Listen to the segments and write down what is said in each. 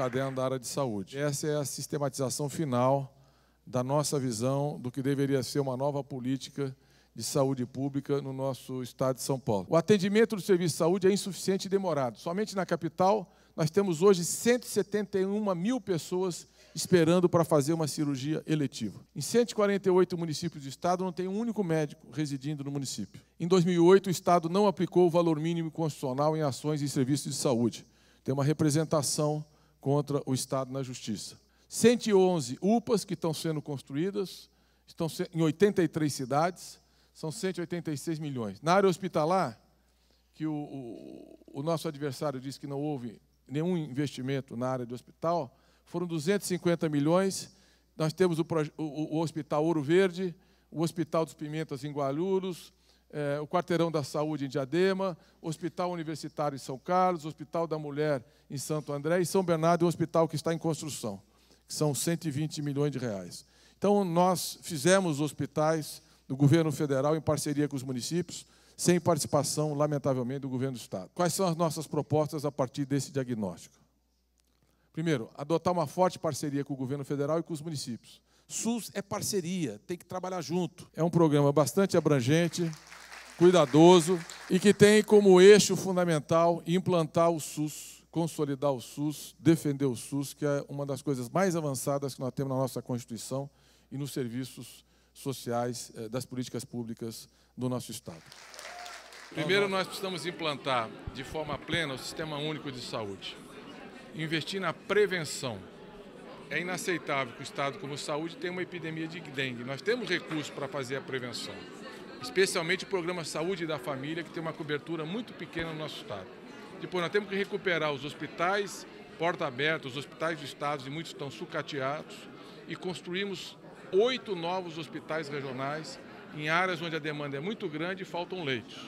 caderno da área de saúde. Essa é a sistematização final da nossa visão do que deveria ser uma nova política de saúde pública no nosso estado de São Paulo. O atendimento do serviço de saúde é insuficiente e demorado. Somente na capital, nós temos hoje 171 mil pessoas esperando para fazer uma cirurgia eletiva. Em 148 municípios do estado, não tem um único médico residindo no município. Em 2008, o estado não aplicou o valor mínimo constitucional em ações e serviços de saúde. Tem uma representação contra o estado na justiça. 111 UPAs que estão sendo construídas, estão em 83 cidades, são 186 milhões. Na área hospitalar, que o, o, o nosso adversário disse que não houve nenhum investimento na área de hospital, foram 250 milhões. Nós temos o, o, Hospital Ouro Verde, o Hospital dos Pimentas em Guarulhos, é, o Quarteirão da Saúde em Diadema, Hospital Universitário em São Carlos, Hospital da Mulher em Santo André e São Bernardo, o hospital que está em construção, que são 120 milhões de reais. Então, nós fizemos hospitais do governo federal em parceria com os municípios, sem participação, lamentavelmente, do governo do Estado. Quais são as nossas propostas a partir desse diagnóstico? Primeiro, adotar uma forte parceria com o governo federal e com os municípios. SUS é parceria, tem que trabalhar junto. É um programa bastante abrangente, cuidadoso e que tem como eixo fundamental implantar o SUS, consolidar o SUS, defender o SUS, que é uma das coisas mais avançadas que nós temos na nossa Constituição e nos serviços sociais eh, das políticas públicas do nosso Estado. Primeiro, nós precisamos implantar de forma plena o Sistema Único de Saúde. Investir na prevenção. É inaceitável que o Estado, como saúde, tenha uma epidemia de dengue. Nós temos recursos para fazer a prevenção, especialmente o programa Saúde da Família, que tem uma cobertura muito pequena no nosso Estado. Depois, nós temos que recuperar os hospitais porta aberta, os hospitais do Estado, e muitos estão sucateados, e construímos oito novos hospitais regionais em áreas onde a demanda é muito grande e faltam leitos.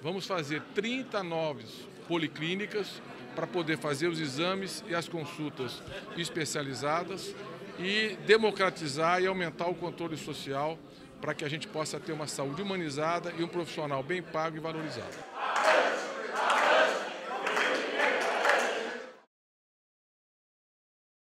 Vamos fazer 30 novas policlínicas para poder fazer os exames e as consultas especializadas e democratizar e aumentar o controle social para que a gente possa ter uma saúde humanizada e um profissional bem pago e valorizado.